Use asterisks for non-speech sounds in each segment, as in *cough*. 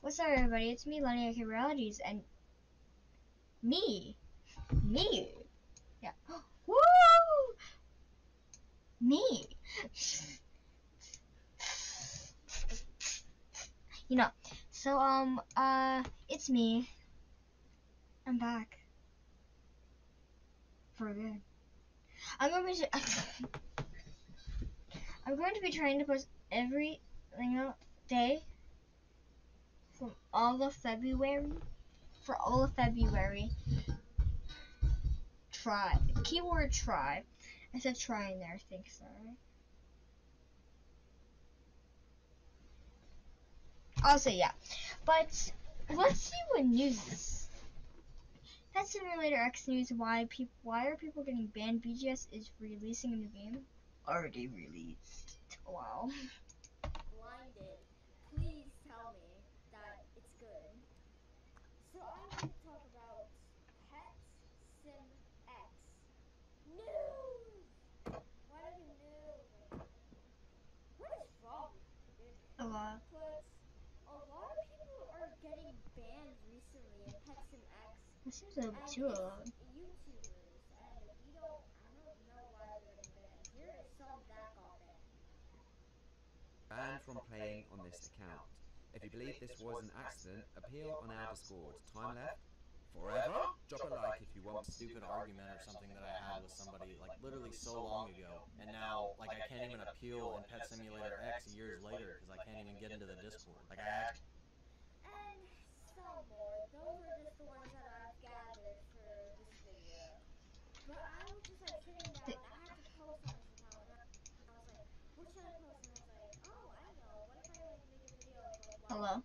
What's up, everybody? It's me, Lenny aka Realatys, and me, me, yeah, *gasps* woo, me. you know, so um, uh, it's me. I'm back for good. I'm going *laughs* to. I'm going to be trying to post every single day from all of February. For all of February. Try. Keyword try. I said try in there, I think, sorry. I'll say yeah. But let's see what news is. Pet Simulator X news why people why are people getting banned? BGS is releasing a new game. Already released. Wow. *laughs* blinded, please tell me that it's good. So I'm going to talk about Pet Sim X. News! What are the news? What is wrong with you? A lot. But a lot of people are getting banned recently in Pet Sim X. That seems a little And too it's long. YouTubers, and we don't, I don't know why they're getting banned. Here is some that got banned. Banned from playing on this account. If you believe this was an accident, appeal on our Discord. Time left? Forever? Drop a like if you want. stupid argument or something that I had with somebody like literally so long ago, and now like I can't even appeal in Pet Simulator X years later because I can't even get into the Discord. Like I act- And some more. Those are just the ones that I've gathered for this video. But I was just like sitting down and I had to post on this account and I, I was like, what should I post? And I was like, oh, I know. What if I like make a video of like why Hello? people are getting banned? Because I don't really know what for.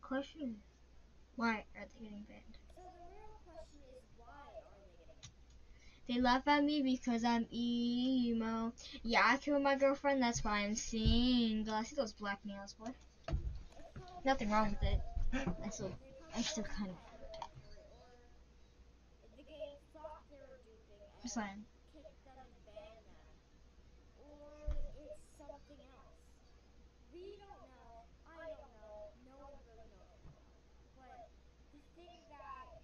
Question why are they getting banned? So the real question is why are they getting banned? They laugh at me because I'm emo. Yeah, I killed my girlfriend, that's why I'm single. I see those black nails, boy. Nothing wrong with it. I still, I still kind of. or the game thought they were duping and Just saying. kick them and ban them. Or it's something else. We don't know. I don't know. No one really knows. But the thing that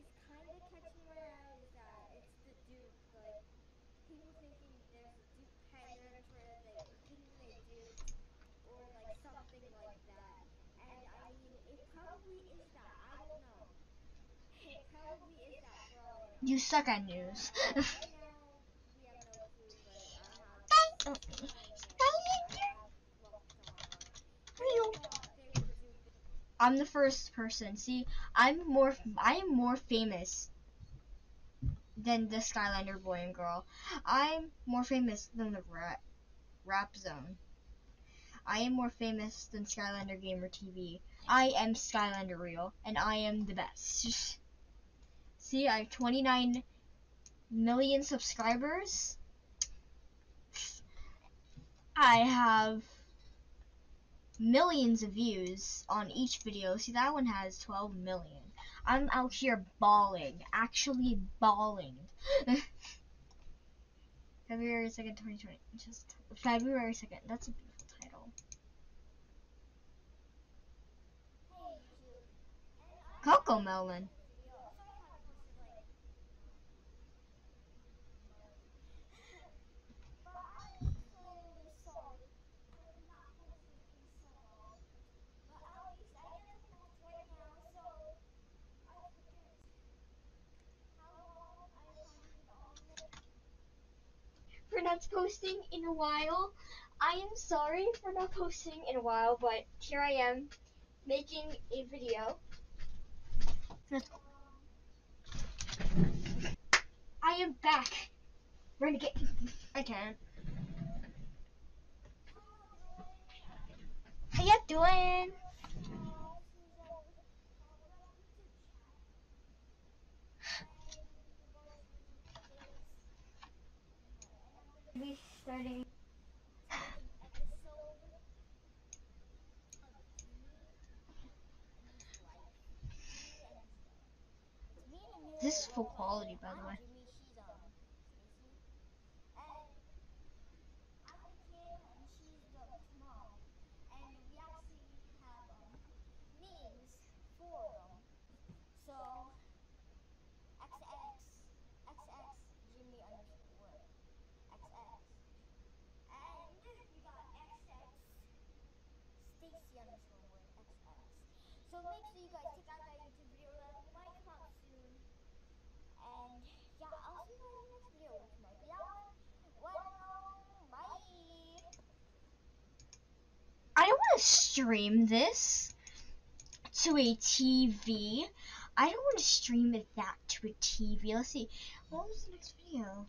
is kind of catching my eye is that it's the dupe. Like, people thinking there's a dupe pattern where they thinking they dupe. Or like something like that. And I mean, it probably is that. I don't know. It probably is that for all I know. You suck at news. *laughs* I have. I'm the first person. See, I'm more, I am more famous than the Skylander boy and girl. I'm more famous than the rap, rap zone. I am more famous than Skylander Gamer TV. I am Skylander Real, and I am the best. *laughs* See, I have 29 million subscribers. I have millions of views on each video. See, that one has 12 million. I'm out here bawling, actually bawling. *laughs* February 2nd, 2020. Just February 2nd. That's a beautiful title. Coco Melon. For posting in a while. I am sorry for not posting in a while, but here I am making a video. I am back. Renegade. I can. How you doing? We starting. This is full quality, by the way. Stream this to a TV. I don't want to stream it that to a TV. Let's see. What was the next video?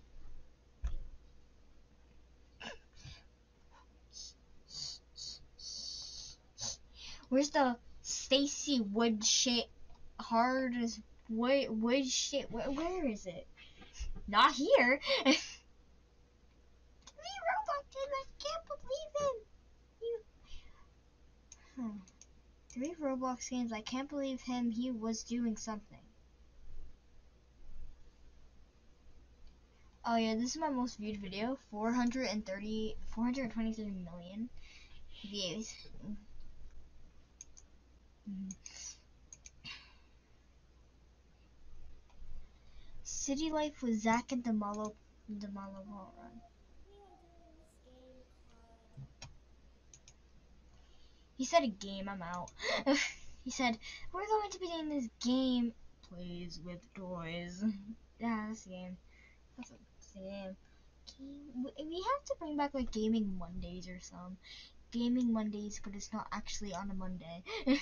Where's the Stacy Wood shit? Hard as wood wood shit. Where, where is it? Not here. *laughs* Lee Robot did I can't believe him. You. Hmm. Three Roblox games. I can't believe him. He was doing something. Oh yeah, this is my most viewed video. 430, 423 million views. Mhm. City Life with Zach and Demalo, Demalo Wall Run. We are doing this game called He said a game, I'm out. *sighs* he said, we're going to be doing this game. Plays with toys. *laughs* yeah, that's the game. That's, a, game. game. we- We have to bring back like gaming Mondays or some. Gaming Mondays, but it's not actually on a Monday. *laughs*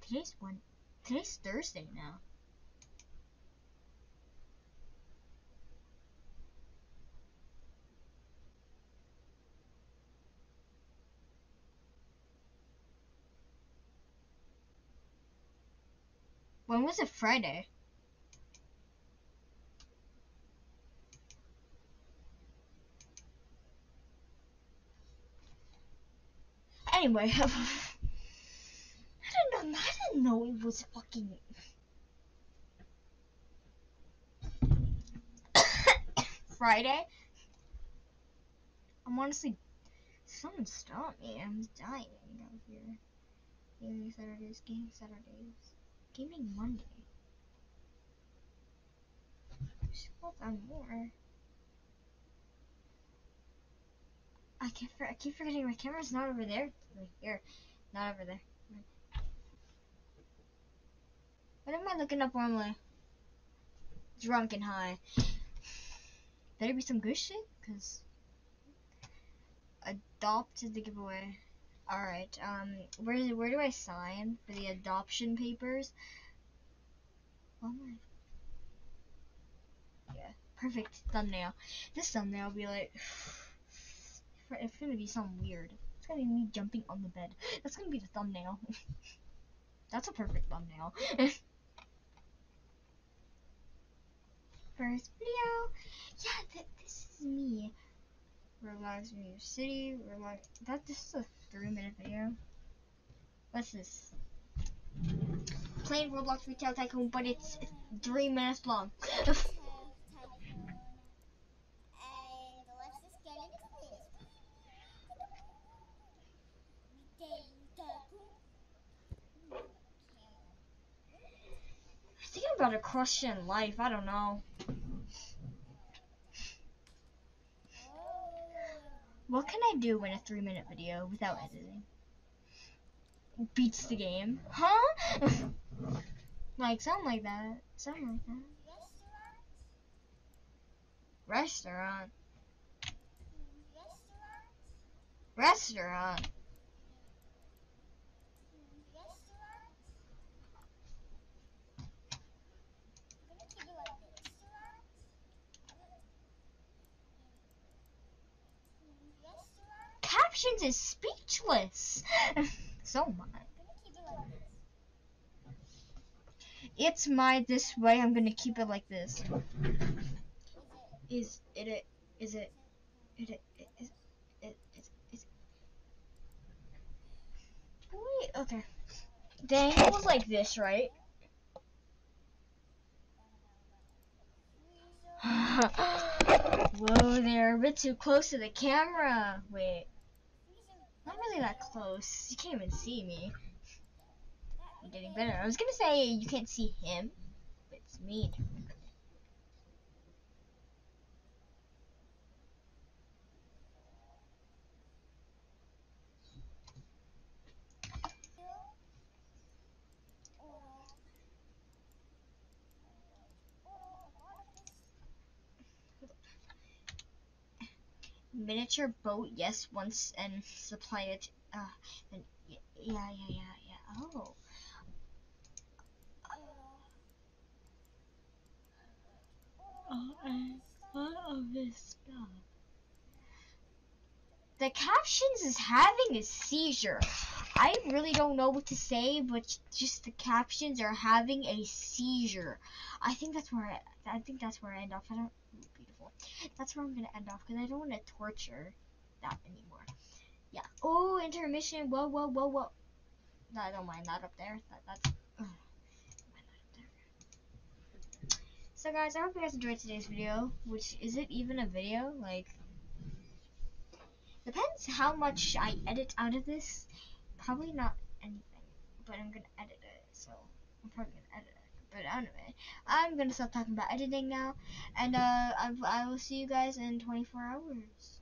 today's one. Today's Thursday now. When was it Friday? Anyway, *laughs* I didn't know. I didn't know it was fucking. *coughs* Friday. I'm honestly. Someone stop me. I'm dying out here. Saturdays, game Saturdays. Gaming Monday. Scroll down more. I keep I keep forgetting my camera's not over there. Right here, not over there. What am I looking up normally? Drunk and high. Better be some good shit, cause adopted the giveaway. All right. Um, where where do I sign for the adoption papers? Oh my. Yeah, perfect thumbnail. This thumbnail will be like. *sighs* It's gonna be something weird. It's gonna be me jumping on the bed. That's gonna be the thumbnail. *laughs* That's a perfect thumbnail. *laughs* First video. Yeah, th- this is me. Relax New City. Relax. That this is a three minute video. What's this? Playing Roblox Retail Tycoon, but it's three minutes long. *laughs* I think I'm about to crush in life. I don't know. What can I do in a three minute video without editing? Beats the game. Huh? *laughs* like, something like that. Something like that. Restaurant. Restaurant. Restaurant. Restaurant. Restaurant. I'm gonna keep it like this. Restaurant. Restaurant. Captions is speechless. *laughs* so it like this. It's my this way. I'm gonna keep it like this. Is it? Is it? it is it? It? Is it? Is is Wait. Okay. The angle was like this, right? *sighs* Whoa, they're a bit too close to the camera. Wait, really that close. You can't even see me. I'm getting better. I was gonna say you can't see him, but it's me. Miniature boat, yes, once, and supply it uh, y- yeah, yeah, yeah, yeah. Oh, oh, and what of this stuff? The captions is having a seizure. I really don't know what to say, but just the captions are having a seizure. I think that's where I, I think that's where I end off. I don't beautiful. That's where I'm gonna end off because I don't want to torture that anymore. Yeah. Oh, intermission. Whoa, whoa, whoa, whoa. No, I don't mind that up there. That, that's. So guys, I hope you guys enjoyed today's video. Which is it even a video? Like, depends how much I edit out of this. Probably not anything, but I'm gonna edit it. So I'm probably gonna edit it. But anyway, I'm gonna stop talking about editing now, and uh, I, I will see you guys in 24 hours.